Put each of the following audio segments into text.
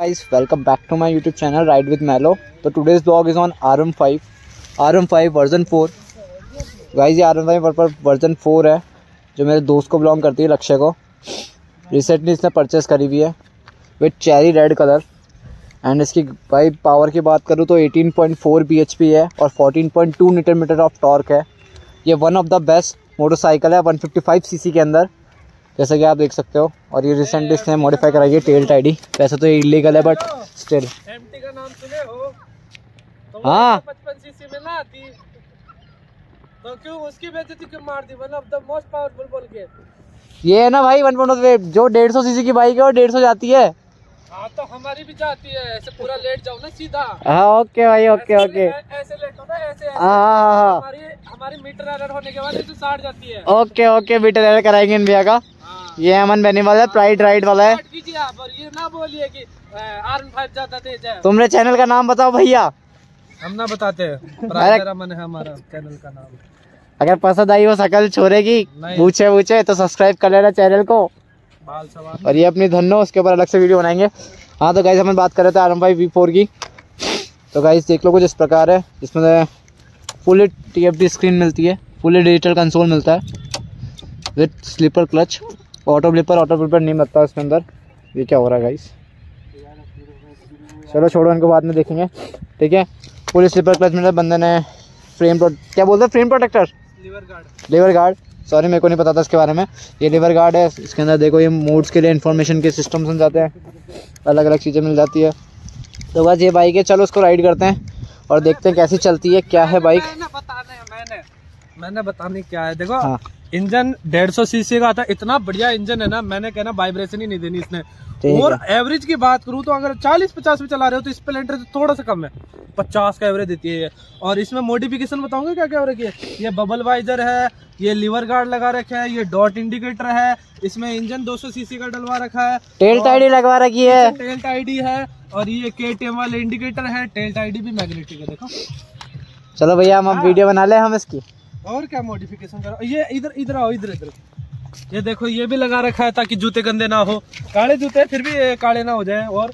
guys, welcome back to my youtube channel, ride with Melo. तो today's vlog is on RM5 RM5 version 4 guys ये RM5 पर version 4 है, जो मेरे दोस्त को बिलोंग करती है, लक्ष्य को। रिसेंटली इसने परचेस करी हुई है with cherry red colour and इसकी, भाई पावर की बात करूँ तो 18.4 bhp है और 14.2 न्यूटन मीटर ऑफ़ टॉर्क है। ये one of the best motorcycle है 155 सीसी के अंदर। जैसा कि आप देख सकते हो और ये रिसेंटली इसने मॉडिफाई कराई है टेल टाइडी वैसे तो ये इलीगल है बट स्टिल हो? तो हाँ। तो क्यों उसकी बेइज्जती क्यों मार दी? वन द मोस्ट पावरफुल बोल के। ये है ना भाई वन पॉइंट जो डेढ़ सौ सीसी की बाइक है वो डेढ़ सौ जाती है। हाँ तो हमारी भी जाती है। ऐसे पूरा लेट जाओ ना सीधा। हाँ ओके भाई ओके ऐसे ओके ऐसे लेटो ना ऐसे ऐसे। हाँ हाँ हाँ हमारी हमारी मीटर एरर होने के बाद तो साठ जाती है। ओके ओके बीटर एयर कराएँगे इन भैया का। हाँ ये अमन बहनी वाला है। प्राइड राइड वाला है है। तुमने चैनल का नाम बताओ भैया। हम ना बताते रमन है हमारा चैनल का नाम। अगर पसंद आई हो शकल छोरे की पूछे पूछे तो सब्सक्राइब कर लेना चैनल को। बाल और ये अपनी धनो उसके ऊपर अलग से वीडियो बनाएँगे। हाँ तो गाइज़ हम बात कर रहे थे R M five V four की। तो गाइज़ देख लो कुछ इस प्रकार है जिसमें full T F D screen मिलती है फुल डिजिटल कंसोल मिलता है with slipper clutch auto blipper auto blipper नहीं मिलता इसके अंदर। ये क्या हो रहा है गाइज़ चलो छोड़ो इनको बाद में देखेंगे। ठीक है? फुल स्लीपर क्लच है बंदे ने फ्रेम प्रो क्या बोलते हैं? Frame protector lever guard lever guard sorry मेरे को नहीं पता था इसके बारे में। ये लीवर गार्ड है। इसके अंदर देखो ये मोड्स के लिए इन्फॉर्मेशन के सिस्टम समझ जाते हैं। अलग अलग चीज़ें मिल जाती है। तो बस ये बाइक है। चलो उसको राइड करते हैं और देखते हैं कैसी चलती है क्या है बाइक मैंने बताने क्या है। देखो हाँ। इंजन डेढ़ सौ सीसी का आता इतना बढ़िया इंजन है ना मैंने कहना वाइब्रेशन ही नहीं देनी इसने। और एवरेज की बात करूँ तो अगर 40 50 में चला रहे हो तो स्प्लेंडर से थोड़ा सा कम है 50 का एवरेज देती है ये। और इसमें मॉडिफिकेशन बताऊँगा क्या क्या हो रखी है? ये बबल वाइजर है ये लीवर गार्ड लगा रखा है ये डॉट इंडिकेटर है इसमें इंजन 200 सीसी का डलवा रखा है। टेल टाइडी लगवा रखी है। टेल टाइडी है और ये के वाले इंडिकेटर है टेल टाइडी भी मैग्नेटिक है देखो। चलो भैया हम वीडियो बना ले हम इसकी। और क्या मॉडिफिकेशन करो? ये इधर इधर आओ इधर इधर। ये देखो ये भी लगा रखा है ताकि जूते गंदे ना हो। काले जूते फिर भी काले ना हो जाए। और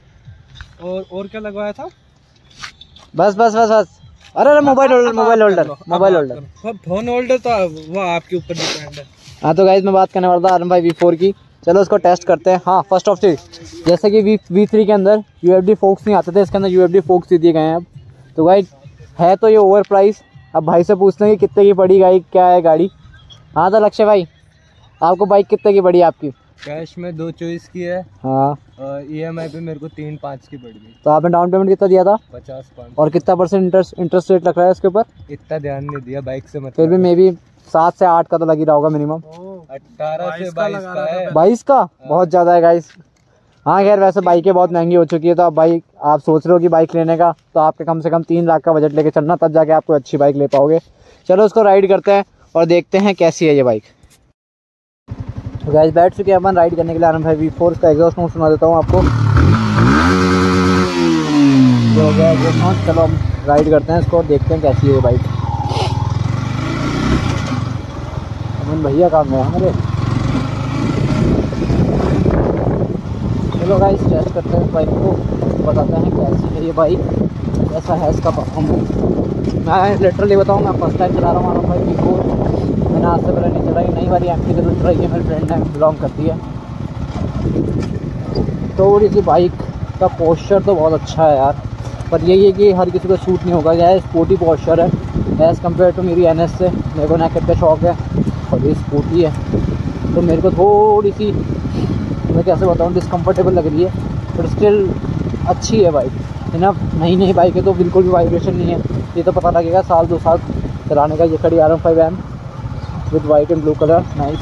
और और क्या लगवाया था? बस बस बस बस। अरे अरे mobile holder mobile holder mobile holder phone holder तो वो आपके ऊपर डिपेंड है। हाँ तो गाइज़ मैं बात करने वाला था आर वी फोर की। चलो उसको टेस्ट करते हैं। हाँ फ़र्स्ट ऑफ़ चीज़ जैसे कि वी वी थ्री के अंदर यू एफ़ डी फोक्स नहीं आते थे इसके अंदर यू एफ़ डी फोक्स दिए गए हैं अब। तो गाइज़ है तो ये ओवर प्राइस अब भाई से पूछते हैं कि कितने की पड़ी गाड़ी क्या है गाड़ी? हाँ तो लक्ष्य भाई आपको बाइक कितने की पड़ी आपकी? कैश में दो चॉइस की है हाँ। और ई पे मेरे को तीन पाँच की पड़ गई तो आपने डाउन पेमेंट कितना दिया था? पचास पाँच। और कितना परसेंट इंटरेस्ट इंटरेस्ट रेट लग रहा है इसके ऊपर? इतना ध्यान नहीं दिया बाइक से मतलब। फिर भी मे बी सात से आठ का तो लग ही रहा होगा मिनिमम अठारह से बाईस का बाईस का बहुत ज़्यादा है गाइस हाँ खैर, वैसे बाइकें बहुत महँगी हो चुकी है तो अब बाइक, आप सोच रहे हो कि बाइक लेने का तो आपके कम से कम तीन लाख का बजट लेके चलना, तब जाके आपको अच्छी बाइक ले पाओगे। चलो, उसको राइड करते हैं और देखते हैं कैसी है ये बाइक। तो गैस बैठ चुके हैं अपन राइड करने के लिए आर भाई वी फोर का एग्जॉस्ट नोट सुना देता हूँ आपको। हो एग्जॉस्ट नोट चलो हम राइड करते हैं इसको और देखते हैं कैसी है ये बाइक अमन भैया काम है हमारे। चलो गाइस टेस्ट करते हैं इस बाइक को। बताते हैं कैसी है ये बाइक कैसा है इसका परफॉर्मेंस मैं लिटरली बताऊँ, मैं फ़र्स्ट टाइम चला रहा हूँ फाइव वी फोर मैंने आज से पहले नहीं चलाई, नई वाली एम ज़रूर चलाई है मेरी फ्रेंड ने बिलोंग करती है। थोड़ी सी बाइक का पोस्चर तो बहुत अच्छा है यार। पर यही है कि हर किसी को सूट नहीं होगा। क्या है स्पोर्टी पोस्चर है। एज़ कंपेयर टू मेरी एनएस से, मेरे को नेकेट का शौक है। और ये स्पोर्टी है। तो मेरे को थोड़ी सी कैसे बताऊँ डिसकम्फर्टेबल लग रही है बट स्टिल अच्छी है बाइक ना नई नई बाइक है तो बिल्कुल भी वाइब्रेशन नहीं है. ये तो पता लगेगा साल दो साल चलाने का. ये खड़ी R M five M with white and blue colour nice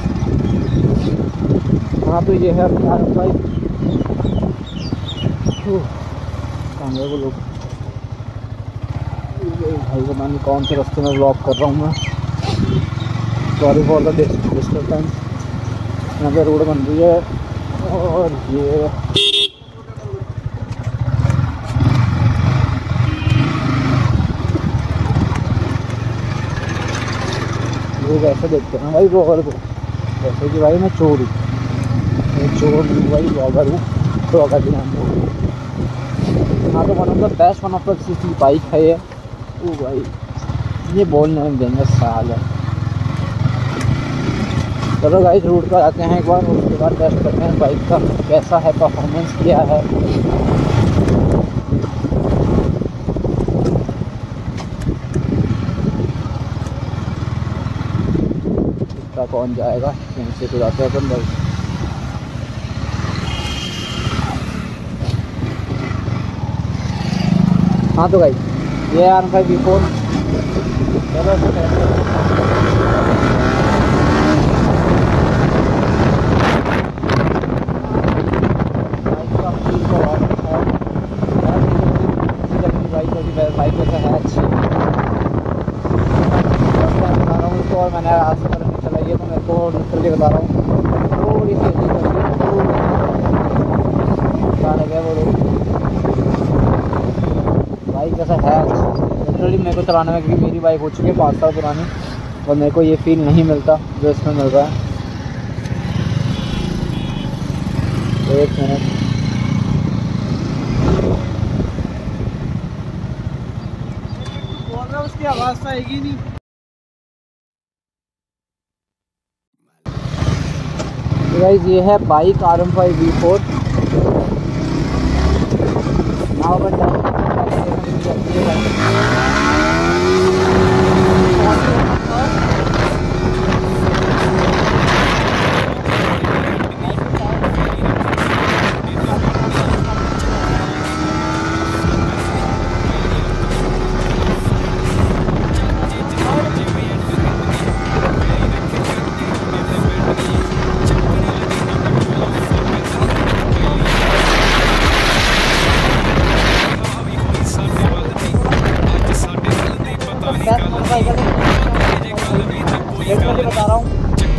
हाँ तो ये है आर एम फाइव लोग? भाई, पता नहीं कौन से रास्ते में ब्लॉक कर रहा हूँ मैं. सॉरी फॉर द डिस्टर्बेंस यहाँ पे रोड बन रही है. और ये ये वैसे देखते हैं भाई ब्लॉगर को जैसे कि भाई मैं चोर हूँ। मैं चोर नहीं भाई ब्लॉगर हूँ ब्लॉगर भी नाम हाँ। तो one of the best one of the C bike है ये। ओ भाई, ये बोलने में देंगे साल है। चलो गाइस रूट पर आते हैं एक बार उसके बाद टेस्ट करते हैं बाइक का, कैसा है परफॉर्मेंस क्या है। इसका कौन जाएगा? यहीं से तो जाते हैं अपन भाई हाँ तो भाई ये आर फाइव बी फोर चलो तो test करते हैं। बाइक का feel तो और और यार मुझे मुझे लगती बाइक होगी है अच्छी हूँ और मैंने चलाई है तो बता हूँ अच्छी है बाइक है अच्छा मेरे को चलाने में क्योंकि मेरी बाइक हो चुकी है पाँच साल पुरानी और मेरे को ये फील नहीं मिलता जो इसमें मिल रहा है एक मिनट बोल रहा हूँ उसकी आवाज़ तो आएगी नहीं। गाइज़ ये है bike R M five V four now बन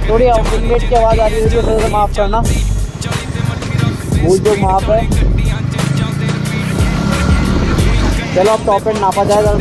थोड़ी आउटलेट की आवाज़ आ रही है थोड़ा सा माफ़ करना। भूल जो माफ़ है। चलो, अब टॉप एंड नापा जाए और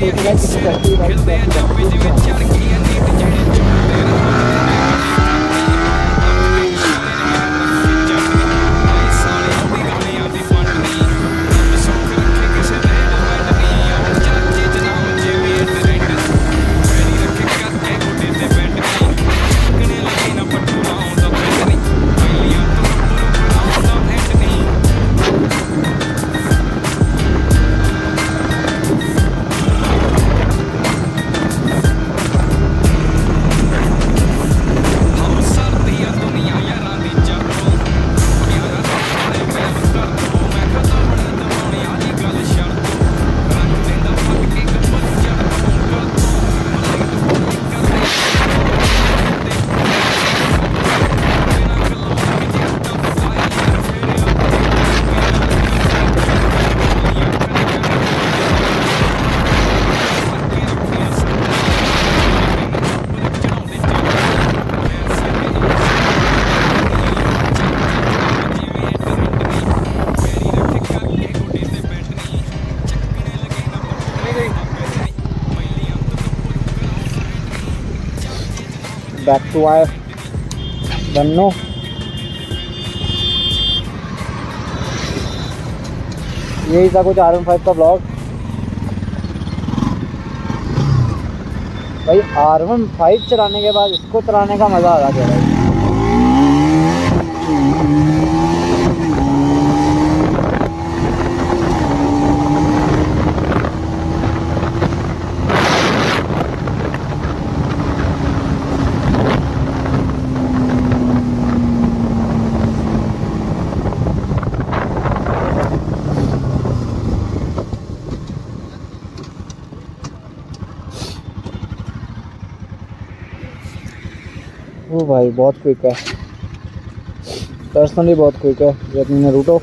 back to wire. Then no यही था कुछ आर फाइव का ब्लॉग भाई आर वन फाइव चलाने के बाद इसको चलाने का मज़ा आ रहा है भाई। वो भाई, बहुत क्विक है। पर्सनली बहुत क्विक है ये अपनी रूटो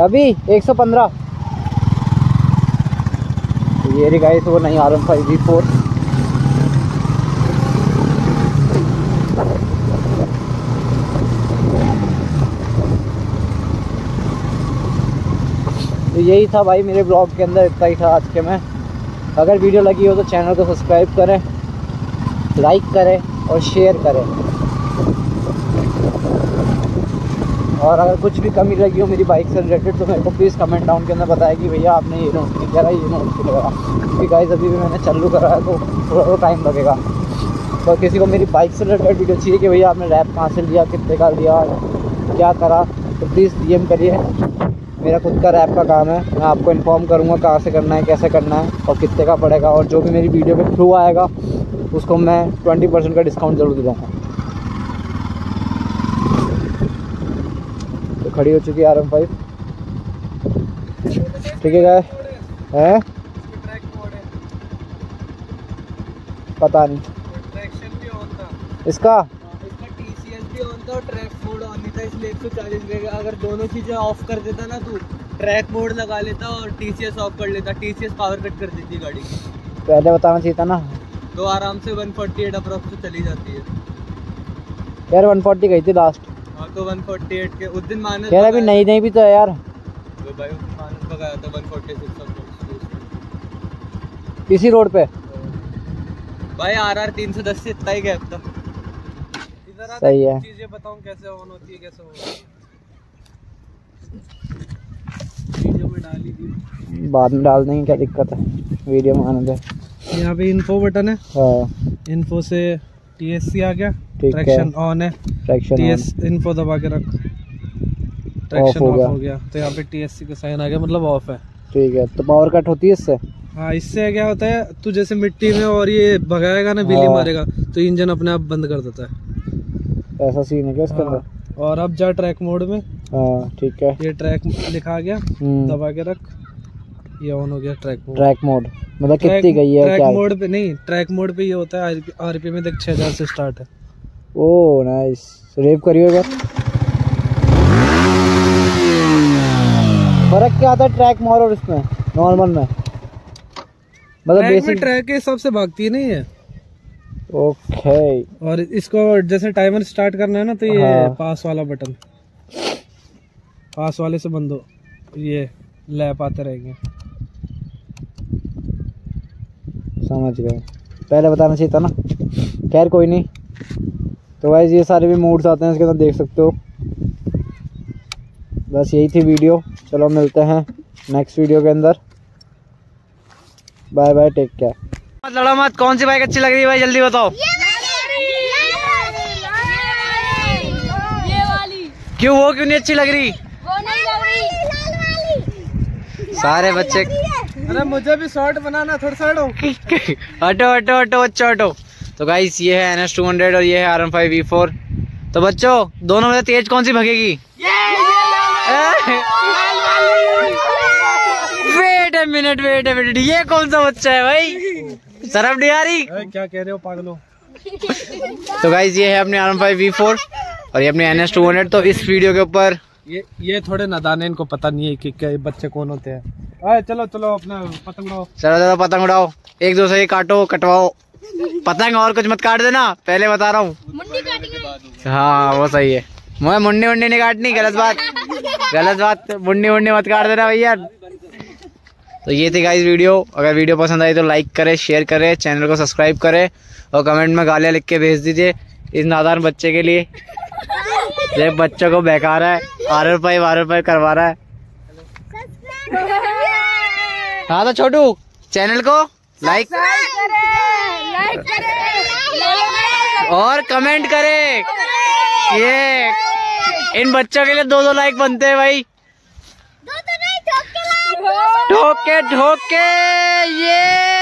अभी 115 ये रही गाइस वो नहीं R M five G four तो यही था भाई मेरे ब्लॉग के अंदर, इतना ही था आज के में। अगर वीडियो लगी हो तो चैनल को सब्सक्राइब करें लाइक करें और शेयर करें। और अगर कुछ भी कमी लगी हो मेरी बाइक से रिलेटेड तो मेरे को प्लीज़ कमेंट डाउन के अंदर बताया कि भैया आपने ये नोट नहीं करा ये नोट नहीं करा क्योंकि गाइस अभी भी मैंने चालू करा है तो थोड़ा थोड़ा टाइम लगेगा। तो किसी को मेरी बाइक से रिलेटेड वीडियो चाहिए कि भैया आपने रैप कहाँ से लिया, कितने का लिया, क्या करा तो प्लीज़ डीएम करिए। मेरा खुद का रैप का काम है। मैं आपको इन्फॉर्म करूँगा कहाँ से करना है कैसे करना है और कितने का पड़ेगा और जो भी मेरी वीडियो के थ्रू आएगा उसको मैं ट्वेंटी परसेंट का डिस्काउंट ज़रूर दिलाऊँगा तो खड़ी हो चुकी है आर एम फाइव ठीक है गाय है? है पता नहीं। इसका? इसका मोड ऑन नहीं था इसलिए एक सौ चालीस रहेगा अगर दोनों चीज़ें ऑफ़ कर देता ना तू ट्रैक मोड लगा लेता और TCS ऑफ़ कर लेता TCS पावर कट कर देती गाड़ी। की पहले बताना चाहिए था ना? तो आराम से 148 अप्रॉक्स से चली जाती है। यार 140 गई थी लास्ट हाँ तो 148 के उस दिन मानस यार अभी नई नई भी तो है यार। वो भाई मानस भगाया था 146 अप्रॉक्स इसी रोड पे? भाई आर आर तीन सौ दस से इतना ही गैप था। इधर सही है। चीज़ें बताऊँ कैसे ऑन होती है कैसे होती है। वीडियो में डाली बाद में डाल देंगे क्या दिक्कत है? वीडियो में आने दे। यहाँ पे इन्फो बटन है। हाँ। इन्फो से टीएससी आ गया। ट्रैक्शन ऑन है। ट्रैक्शन टीएस इन्फो दबा के रख। Traction off. हो गया। तो यहाँ पे टीएससी का साइन आ गया मतलब ऑफ़ है। ठीक है तो पावर कट होती है इससे? हाँ इससे क्या होता है तू जैसे मिट्टी में और ये भगाएगा ना बिजली हाँ। मारेगा तो इंजन अपने आप बंद कर देता है। ऐसा सीन है क्या इसके अंदर? हाँ। और अब जा ट्रैक मोड में। हाँ ठीक है। ये ट्रैक लिखा गया हम्म, दबा के रख। ये ऑन हो गया ट्रैक मोड ट्रैक मोड मतलब कितनी गई है ट्रैक मोड पे नहीं ट्रैक मोड पे ये होता है। आरपी में देख 6000 से स्टार्ट है। ओ नाइस रेव करियो एक बार। फ़र्क क्या आता है ट्रैक मोड और इसमें? नॉर्मल में। मतलब ट्रैक बेसिक ट्रैक के हिसाब से भागती नहीं है। ओके और इसको जैसे टाइमर स्टार्ट करना है ना तो ये हाँ। पास वाला बटन पास वाले से बंद हो। ये लैप आते रहेंगे। समझ गए। पहले बताना चाहिए था ना। खैर कोई नहीं। तो वाइज ये सारे भी मूड्स आते हैं इसके अंदर देख सकते हो। बस यही थी वीडियो चलो मिलते हैं नेक्स्ट वीडियो के अंदर। बाय बाय टेक केयर मत लड़ो मत। कौन सी बाइक अच्छी लग रही है भाई? जल्दी बताओ। क्यों वो क्यों नहीं अच्छी लग रही? वो नहीं लग रही। सारे बच्चे अरे मुझे भी शॉर्ट बनाना थोड़ा साइड हो हटो हटो हटो बच्चों हटो। तो गाइस ये है एन एस टू हंड्रेड और ये है R M five V four तो बच्चों दोनों में तेज कौन सी भगेगी? Wait a minute wait a minute ये कौन सा बच्चा है भाई? सरफ नहीं आ रही? क्या कह रहे हो पागलो? तो गाइस ये है अपने R M five V four और ये अपने एन एस टू हंड्रेड तो इस वीडियो के ऊपर ये ये थोड़े नादान है इनको पता नहीं है कि क्या बच्चे कौन होते हैं। अरे चलो चलो अपना पतंग उड़ाओ चलो चलो पतंग उड़ाओ एक दूसरे की काटो कटवाओ। पतंग और कुछ मत काट देना पहले बता रहा हूँ। हाँ वो सही है। मैं मुंडी मुंडी नहीं काटनी गलत बात। गलत बात मुंडी मुंडी मत काट देना भैया। तो ये थी गाइस वीडियो अगर वीडियो पसंद आई तो लाइक करें शेयर करें चैनल को सब्सक्राइब करें और कमेंट में गालियाँ लिख के भेज दीजिए इस नादान बच्चे के लिए। ये बच्चों को बहका रहा है R F five R F five करवा रहा है। हाँ तो छोटू चैनल को लाइक लाइक और कमेंट करें। ये इन बच्चों के लिए दो दो लाइक बनते हैं भाई। दो नहीं ठोक के ठोके ठोके ये